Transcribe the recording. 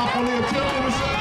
大玻璃的天空是